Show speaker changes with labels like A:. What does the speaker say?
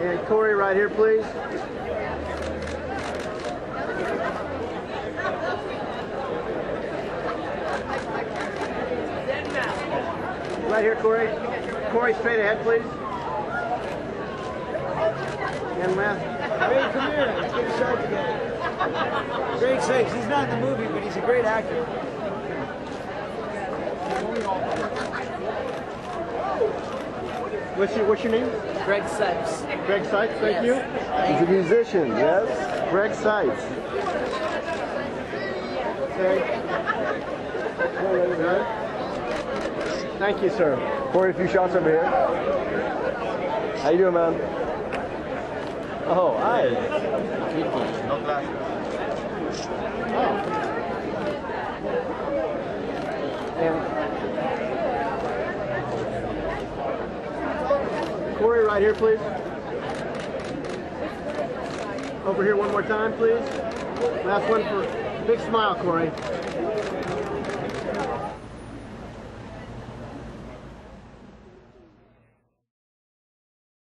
A: And Corey right here, please. Right here, Corey. Corey, straight ahead, please. And last.
B: Ray, come here. Let's get a shot together. Greg Sykes, he's not in the movie, but he's a great actor.
A: What's your, what's your name?
C: Greg Sykes.
A: Greg Sykes, thank
C: Yes.
A: you.
D: He's a musician, yes?
A: Greg Sykes. Okay. Good. Thank you, sir.
D: Corey, a few shots over here. How you doing, man? Oh, hi. Oh.
A: And Corey, right here, please. Over here one more time, please. Last one for big smile, Corey.